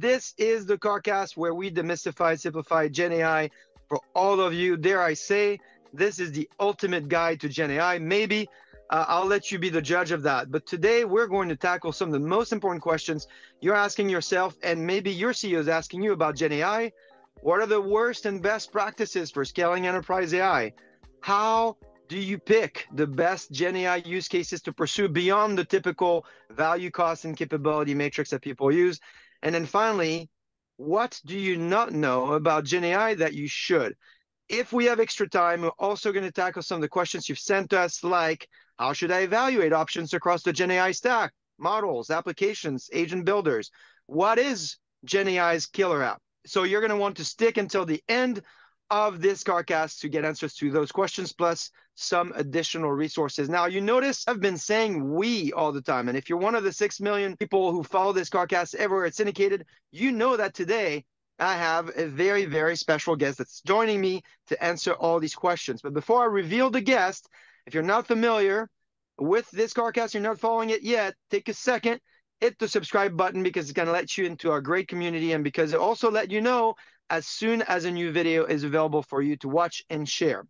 This is the CarCast where we demystify, simplify Gen AI for all of you. Dare I say, this is the ultimate guide to Gen AI. Maybe uh, I'll let you be the judge of that. But today we're going to tackle some of the most important questions you're asking yourself, and maybe your CEO is asking you about Gen AI. What are the worst and best practices for scaling enterprise AI? How do you pick the best Gen AI use cases to pursue beyond the typical value, cost, and capability matrix that people use? And then finally, what do you not know about Gen AI that you should? If we have extra time, we're also going to tackle some of the questions you've sent us, like how should I evaluate options across the Gen AI stack, models, applications, agent builders? What is Gen AI's killer app? So you're going to want to stick until the end of this CarCast to get answers to those questions, plus some additional resources. Now, you notice I've been saying we all the time. And if you're one of the 6 million people who follow this CarCast everywhere it's syndicated, you know that today I have a very, very special guest that's joining me to answer all these questions. But before I reveal the guest, if you're not familiar with this CarCast, you're not following it yet, take a second, hit the subscribe button because it's going to let you into our great community and because it also let you know as soon as a new video is available for you to watch and share.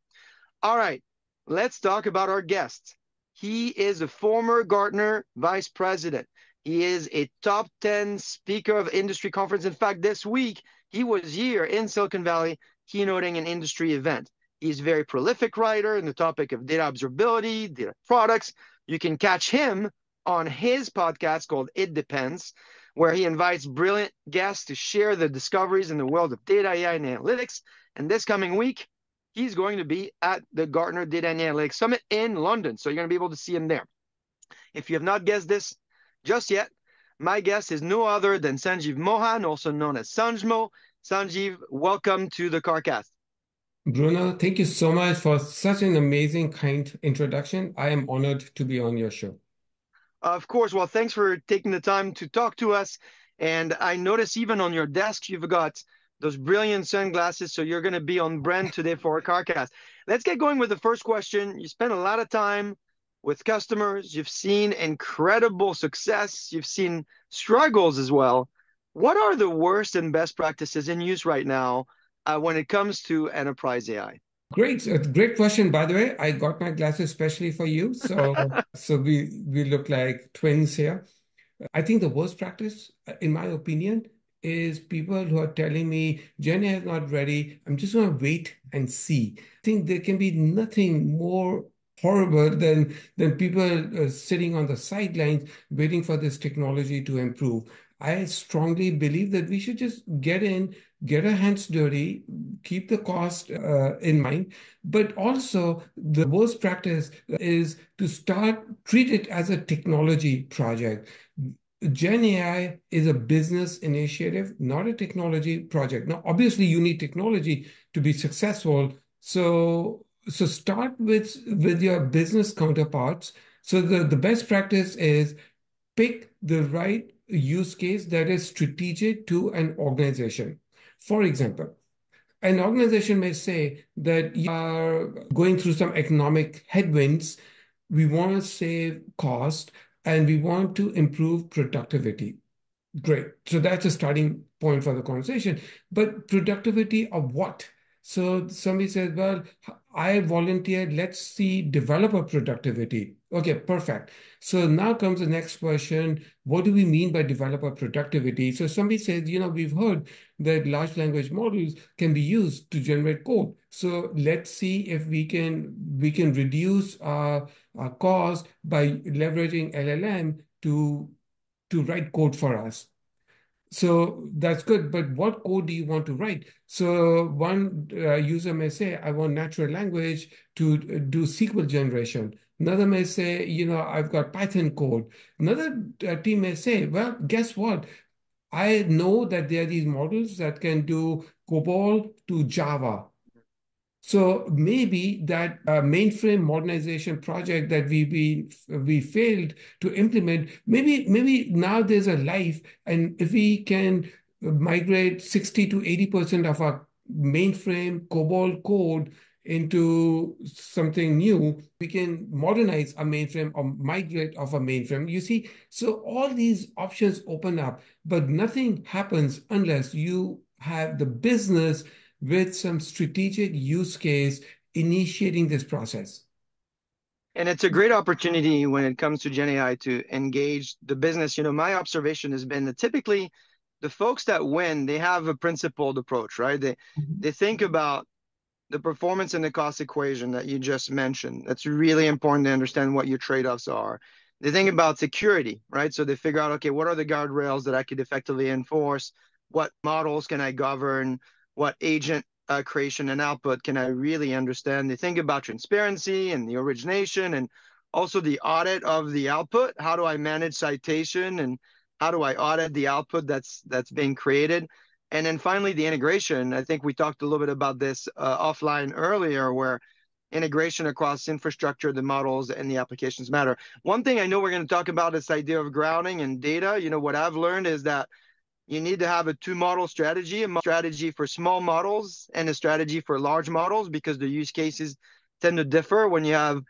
All right, let's talk about our guest. He is a former Gartner vice president. He is a top 10 speaker of industry conference. In fact, this week, he was here in Silicon Valley keynoting an industry event. He's a very prolific writer in the topic of data observability, data products. You can catch him on his podcast called It Depends where he invites brilliant guests to share their discoveries in the world of data, AI, and analytics. And this coming week, he's going to be at the Gartner Data and Analytics Summit in London. So you're going to be able to see him there. If you have not guessed this just yet, my guest is no other than Sanjeev Mohan, also known as Sanjmo. Sanjeev, welcome to the CarCast. Bruno, thank you so much for such an amazing, kind introduction. I am honored to be on your show. Of course. Well, thanks for taking the time to talk to us. And I notice even on your desk, you've got those brilliant sunglasses. So you're going to be on brand today for CarCast. Let's get going with the first question. You spend a lot of time with customers. You've seen incredible success. You've seen struggles as well. What are the worst and best practices in use right now uh, when it comes to enterprise AI? Great, uh, great question. By the way, I got my glasses especially for you, so so we we look like twins here. I think the worst practice, uh, in my opinion, is people who are telling me Gen AI is not ready. I'm just going to wait and see. I think there can be nothing more horrible than than people uh, sitting on the sidelines waiting for this technology to improve. I strongly believe that we should just get in, get our hands dirty, keep the cost uh, in mind. But also, the worst practice is to start treat it as a technology project. Gen AI is a business initiative, not a technology project. Now, obviously, you need technology to be successful. So, so start with with your business counterparts. So the, the best practice is pick the right use case that is strategic to an organization. For example, an organization may say that you are going through some economic headwinds. We want to save cost and we want to improve productivity. Great. So that's a starting point for the conversation. But productivity of what? So somebody says, well, I volunteered, let's see developer productivity. Okay, perfect. So now comes the next question. What do we mean by developer productivity? So somebody says, you know, we've heard that large language models can be used to generate code. So let's see if we can we can reduce our, our cost by leveraging LLM to to write code for us. So that's good, but what code do you want to write? So one uh, user may say, I want natural language to uh, do SQL generation. Another may say, you know, I've got Python code. Another uh, team may say, well, guess what? I know that there are these models that can do COBOL to Java. So maybe that uh, mainframe modernization project that we we we failed to implement, maybe maybe now there's a life, and if we can migrate 60 to 80 percent of our mainframe COBOL code into something new, we can modernize a mainframe or migrate off a mainframe. You see, so all these options open up, but nothing happens unless you have the business with some strategic use case initiating this process. And it's a great opportunity when it comes to Gen AI to engage the business. You know, my observation has been that typically the folks that win, they have a principled approach, right? They mm-hmm. they think about the performance and the cost equation that you just mentioned. That's really important to understand what your trade-offs are. They think about security, right? So they figure out, okay, what are the guardrails that I could effectively enforce? What models can I govern? What agent uh, creation and output can I really understand? They think about transparency and the origination and also the audit of the output. How do I manage citation and how do I audit the output that's that's being created? And then finally, the integration. I think we talked a little bit about this uh, offline earlier, where integration across infrastructure, the models, and the applications matter. One thing I know we're going to talk about is this idea of grounding and data. You know, what I've learned is that you need to have a two model strategy a strategy for small models and a strategy for large models because the use cases tend to differ when you have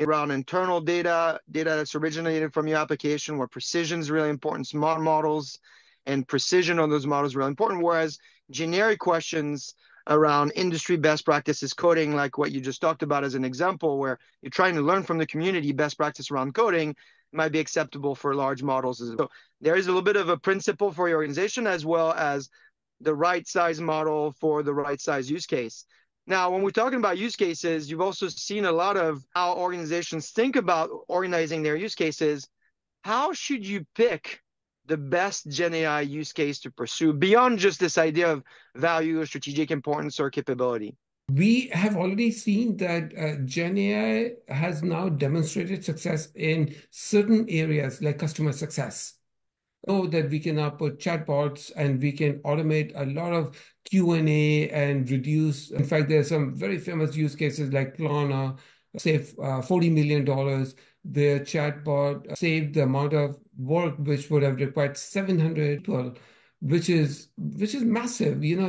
around internal data data that's originated from your application where precision is really important small models and precision on those models really important. Whereas generic questions around industry best practices coding like what you just talked about as an example where you're trying to learn from the community best practice around coding might be acceptable for large models. So there is a little bit of a principle for your organization as well as the right size model for the right size use case. Now, when we're talking about use cases, you've also seen a lot of how organizations think about organizing their use cases. How should you pick the best Gen AI use case to pursue beyond just this idea of value or strategic importance or capability? We have already seen that uh, Gen AI has now demonstrated success in certain areas like customer success. So that we can now put chatbots and we can automate a lot of Q&A and reduce. In fact, there are some very famous use cases like Klarna, save uh, $40 million. Their chatbot saved the amount of work which would have required 700 people which is which is massive. You know,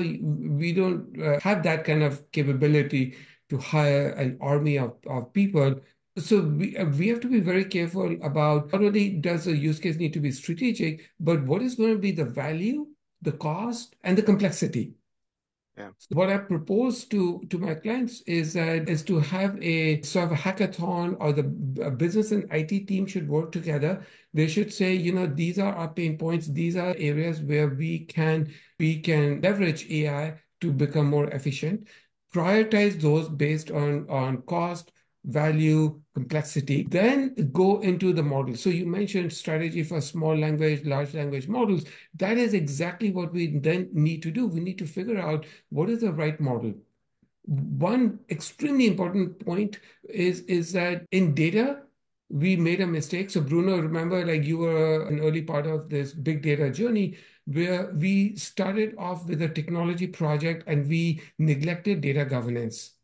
we don't uh, have that kind of capability to hire an army of, of people. So we, uh, we have to be very careful about not only does the use case need to be strategic, but what is going to be the value, the cost, and the complexity. Yeah. What I propose to to my clients is that is to have a sort of hackathon, or the business and IT team should work together. They should say, you know, these are our pain points. These are areas where we can we can leverage AI to become more efficient. Prioritize those based on on cost, value, complexity, then go into the model. So you mentioned strategy for small language, large language models. That is exactly what we then need to do. We need to figure out what is the right model. One extremely important point is, is that in data, we made a mistake. So Bruno, remember, like you were an early part of this big data journey where we started off with a technology project and we neglected data governance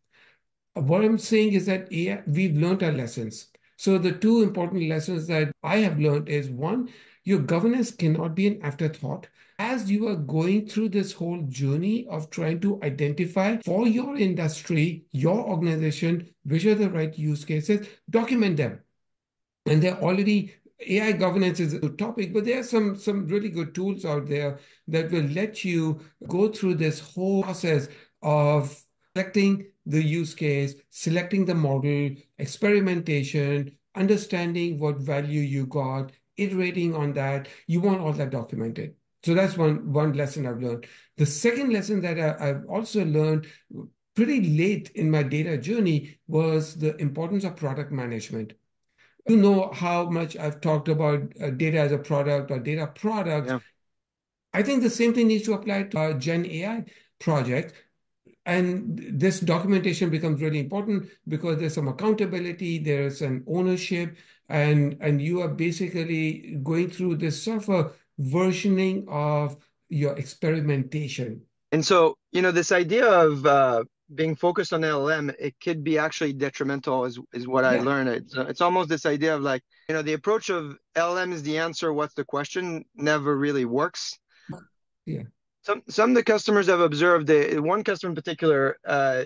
what I'm saying is that we've learned our lessons. So the two important lessons that I have learned is one, your governance cannot be an afterthought. As you are going through this whole journey of trying to identify for your industry, your organization, which are the right use cases, document them. And they're already AI governance is a topic, but there are some some really good tools out there that will let you go through this whole process of selecting the use case, selecting the model, experimentation, understanding what value you got, iterating on that. You want all that documented. So that's one, one lesson I've learned. The second lesson that I, I've also learned pretty late in my data journey was the importance of product management. You know how much I've talked about uh, data as a product or data products. Yeah. I think the same thing needs to apply to our Gen AI project and this documentation becomes really important because there's some accountability, there's an ownership, and and you are basically going through this sort of versioning of your experimentation. And so, you know, this idea of uh, being focused on LLM, it could be actually detrimental, is is what yeah. I learned. It's, it's almost this idea of like, you know, the approach of LLM is the answer, what's the question, never really works. Yeah some some of the customers have observed that one customer in particular uh,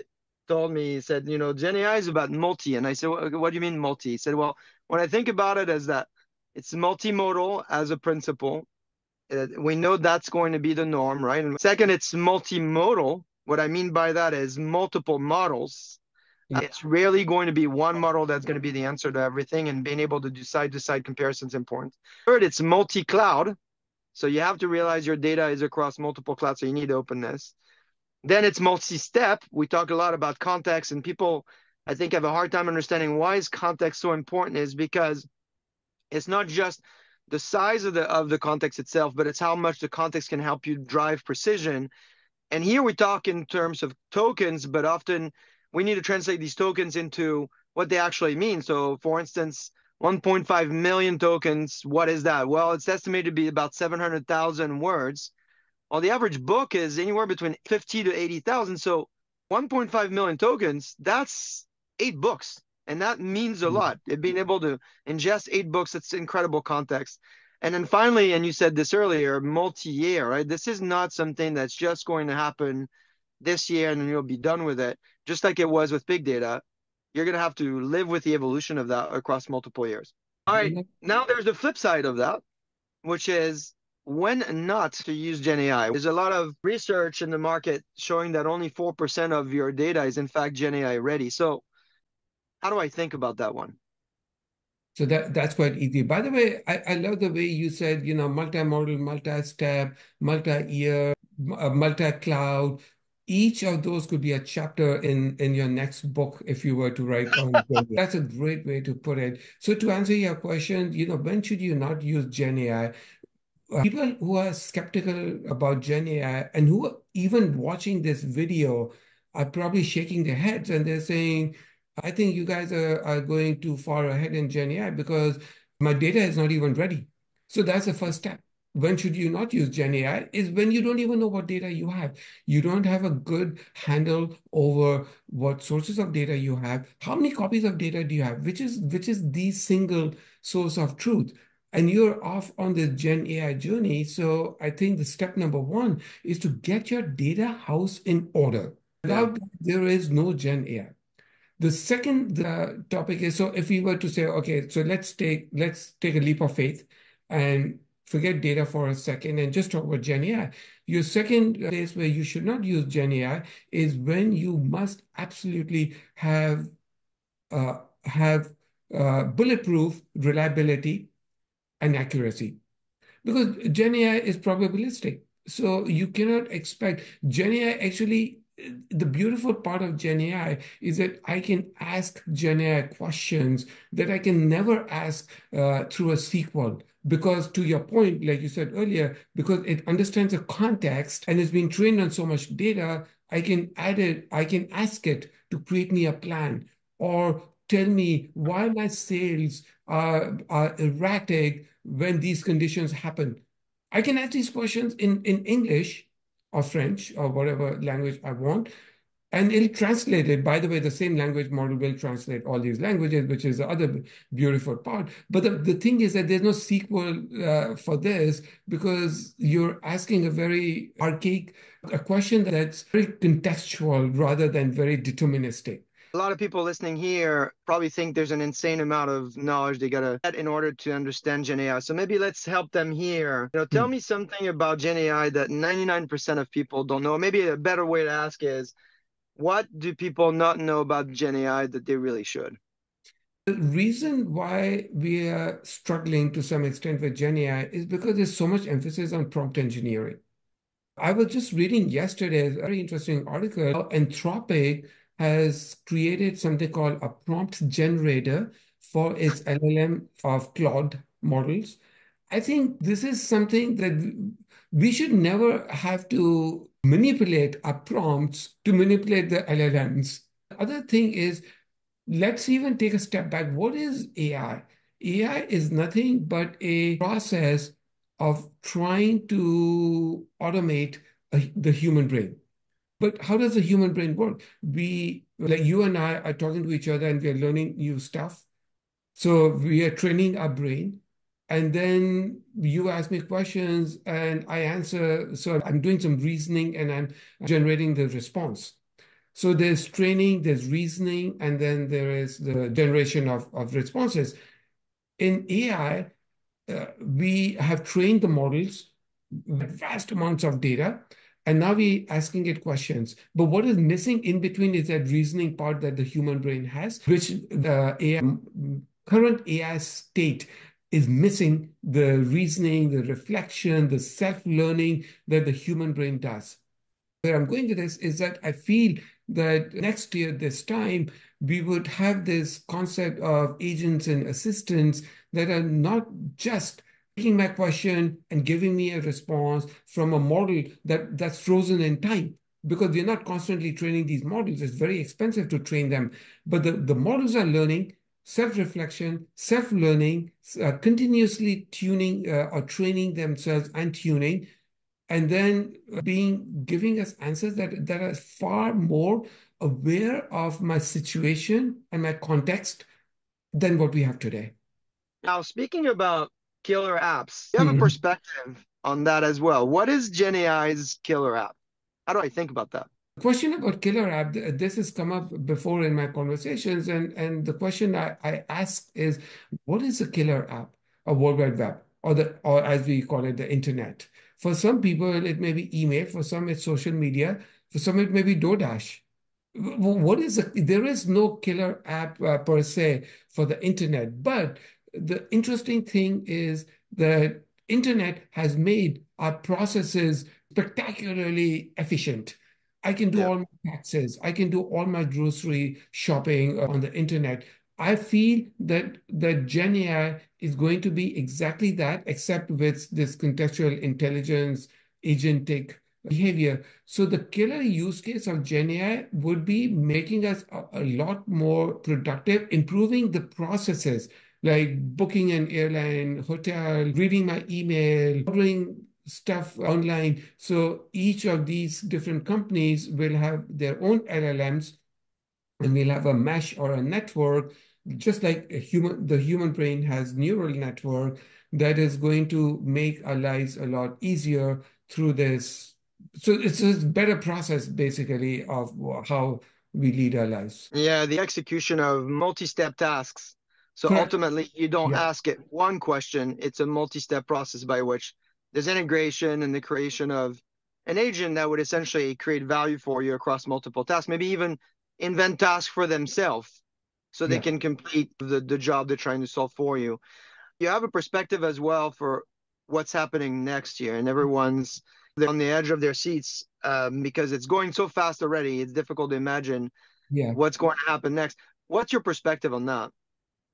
told me, he said, you know, Gen AI is about multi. And I said, what do you mean multi? He said, well, when I think about it as that it's multimodal as a principle, uh, we know that's going to be the norm, right? And second, it's multimodal. What I mean by that is multiple models. Yeah. It's rarely going to be one model that's going to be the answer to everything, and being able to do side to side comparisons important. Third, it's multi cloud. So you have to realize your data is across multiple clouds, so you need openness. Then it's multi-step. We talk a lot about context, and people, I think, have a hard time understanding why is context so important. Is because it's not just the size of the of the context itself, but it's how much the context can help you drive precision. And here we talk in terms of tokens, but often we need to translate these tokens into what they actually mean. So, for instance, 1.5 million tokens, what is that? Well, it's estimated to be about 700,000 words. Well, the average book is anywhere between 50 to 80,000. So 1.5 million tokens, that's eight books. And that means a mm-hmm. lot. It being able to ingest eight books, it's incredible context. And then finally, and you said this earlier, multi-year, right? This is not something that's just going to happen this year and then you'll be done with it. Just like it was with big data, you're going to have to live with the evolution of that across multiple years. All right, mm-hmm. now there's the flip side of that, which is when not to use Gen AI. There's a lot of research in the market showing that only 4% of your data is in fact Gen AI ready. So how do I think about that one? So that that's quite easy. By the way, I, I love the way you said, you know, multi-model, multi-step, multi-year, uh, multi-cloud. Each of those could be a chapter in in your next book if you were to write on That's a great way to put it. So to answer your question, you know, when should you not use Gen AI? Uh, people who are skeptical about Gen AI and who are even watching this video are probably shaking their heads and they're saying, I think you guys are, are going too far ahead in Gen AI because my data is not even ready. So that's the first step. When should you not use Gen AI? Is when you don't even know what data you have. You don't have a good handle over what sources of data you have. How many copies of data do you have? Which is which is the single source of truth? and you're off on the Gen AI journey. So I think the step number one is to get your data house in order. Without that, there is no Gen AI. The second uh, topic is so if we were to say, okay, so let's take let's take a leap of faith and forget data for a second and just talk about Gen AI. Your second place where you should not use Gen AI is when you must absolutely have uh, have uh, bulletproof reliability and accuracy. Because Gen AI is probabilistic. So you cannot expect Gen AI actually the beautiful part of Gen AI is that I can ask Gen AI questions that I can never ask uh, through a SQL. Because to your point, like you said earlier, because it understands the context and it's been trained on so much data, I can add it, I can ask it to create me a plan or tell me why my sales are, are erratic when these conditions happen. I can ask these questions in, in English or French or whatever language I want, and it'll translate it. By the way, the same language model will translate all these languages, which is the other beautiful part. But the, the thing is that there's no SQL uh, for this because you're asking a very archaic a question that's very contextual rather than very deterministic. A lot of people listening here probably think there's an insane amount of knowledge they gotta get in order to understand Gen AI. So maybe let's help them here. You know, tell mm. me something about Gen AI that 99% of people don't know. Maybe a better way to ask is, what do people not know about Gen AI that they really should? The reason why we are struggling to some extent with Gen AI is because there's so much emphasis on prompt engineering. I was just reading yesterday a very interesting article. Anthropic has created something called a prompt generator for its LLM of Claude models. I think this is something that we should never have to manipulate our prompts to manipulate the LLMs. The other thing is, let's even take a step back. What is AI? AI is nothing but a process of trying to automate a, the human brain. But how does the human brain work? We, like you and I, are talking to each other and we are learning new stuff. So we are training our brain. And then you ask me questions and I answer. So I'm doing some reasoning and I'm generating the response. So there's training, there's reasoning, and then there is the generation of, of responses. In AI, uh, we have trained the models with vast amounts of data, and now we're asking it questions. But what is missing in between is that reasoning part that the human brain has, which the AI, current AI state is missing the reasoning, the reflection, the self-learning that the human brain does. Where I'm going to this is that I feel that next year, this time, we would have this concept of agents and assistants that are not just taking my question and giving me a response from a model that, that's frozen in time because we're not constantly training these models. It's very expensive to train them. But the, the models are learning self-reflection, self-learning, uh, continuously tuning uh, or training themselves and tuning, and then being giving us answers that, that are far more aware of my situation and my context than what we have today. Now, speaking about killer apps. You have mm-hmm. a perspective on that as well. What is Gen AI's killer app? How do I think about that? Question about killer app this has come up before in my conversations and and the question i, I ask is what is a killer app? A world wide web or the or as we call it the internet. For some people it may be email for some it's social media for some it may be doordash. What is a, there is no killer app uh, per se for the internet but the interesting thing is that internet has made our processes spectacularly efficient. I can do yeah. all my taxes. I can do all my grocery shopping on the internet. I feel that that Gen AI is going to be exactly that, except with this contextual intelligence, agentic behavior. So the killer use case of Gen AI would be making us a, a lot more productive, improving the processes like booking an airline, hotel, reading my email, ordering stuff online. So each of these different companies will have their own LLMs and we'll have a mesh or a network, just like a human, the human brain has neural network that is going to make our lives a lot easier through this. So it's a better process basically of how we lead our lives. Yeah, the execution of multi-step tasks so Correct. ultimately, you don't yeah. ask it one question, it's a multi step process by which there's integration and the creation of an agent that would essentially create value for you across multiple tasks, maybe even invent tasks for themselves so they yeah. can complete the, the job they're trying to solve for you. You have a perspective as well for what's happening next year, and everyone's on the edge of their seats um, because it's going so fast already. It's difficult to imagine yeah. what's going to happen next. What's your perspective on that?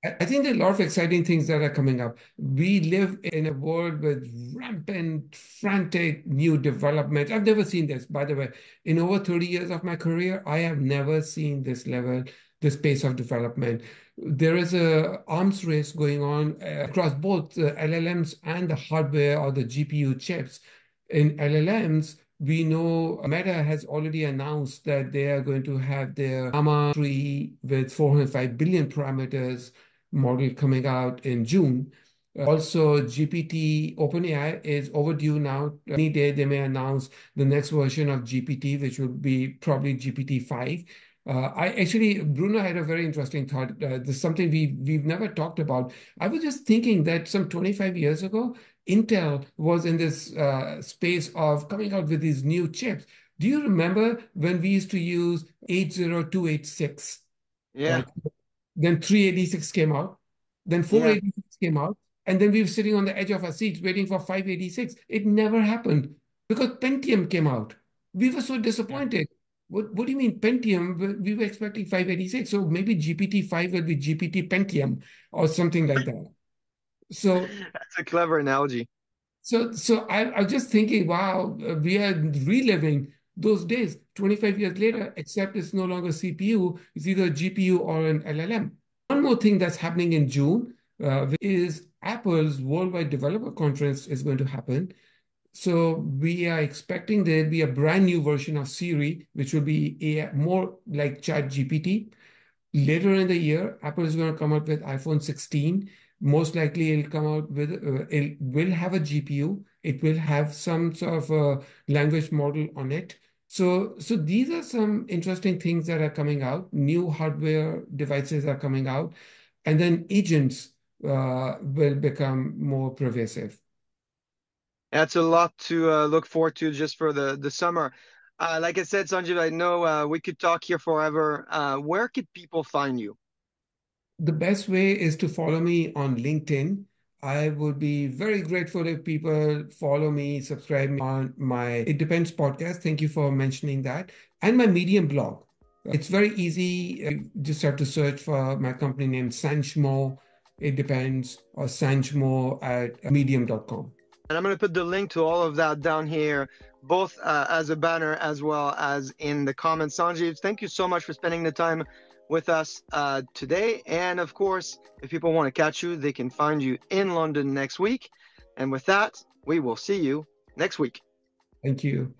I think there are a lot of exciting things that are coming up. We live in a world with rampant, frantic new development. I've never seen this, by the way. In over 30 years of my career, I have never seen this level, this pace of development. There is a arms race going on uh, across both LLMs and the hardware or the GPU chips. In LLMs, we know Meta has already announced that they are going to have their Llama 3 with 405 billion parameters model coming out in June. Also, GPT OpenAI is overdue now. Any day they may announce the next version of GPT, which would be probably GPT-5. Uh, I actually, Bruno had a very interesting thought. Uh, this is something we we've never talked about. I was just thinking that some 25 years ago, Intel was in this uh, space of coming out with these new chips. Do you remember when we used to use 80286? Yeah. Then 386 came out. Then 486 yeah. came out. And then we were sitting on the edge of our seats waiting for 586. It never happened because Pentium came out. We were so disappointed. What, what do you mean Pentium? We were expecting 586. So maybe GPT-5 will be GPT Pentium or something like that. So that's a clever analogy. So so I, I was just thinking, wow, we are reliving those days 25 years later, except it's no longer CPU, it's either a GPU or an LLM. One more thing that's happening in June uh, is Apple's Worldwide Developer Conference is going to happen. So we are expecting there'll be a brand new version of Siri, which will be a, more like Chat GPT. Later in the year, Apple is going to come up with iPhone 16. Most likely, it'll come out with uh, it will have a GPU. It will have some sort of a language model on it. So, so these are some interesting things that are coming out. New hardware devices are coming out, and then agents uh, will become more pervasive. That's a lot to uh, look forward to just for the the summer. Uh, like I said, Sanjeev, I know uh, we could talk here forever. Uh, where could people find you? The best way is to follow me on LinkedIn. I would be very grateful if people follow me, subscribe on my It Depends podcast. Thank you for mentioning that. And my Medium blog. It's very easy. You just have to search for my company name, Sanjmo. It depends, or Sanjmo at medium.com. And I'm going to put the link to all of that down here, both uh, as a banner as well as in the comments. Sanjeev, thank you so much for spending the time with us uh, today. And of course, if people want to catch you, they can find you in London next week. And with that, we will see you next week. Thank you.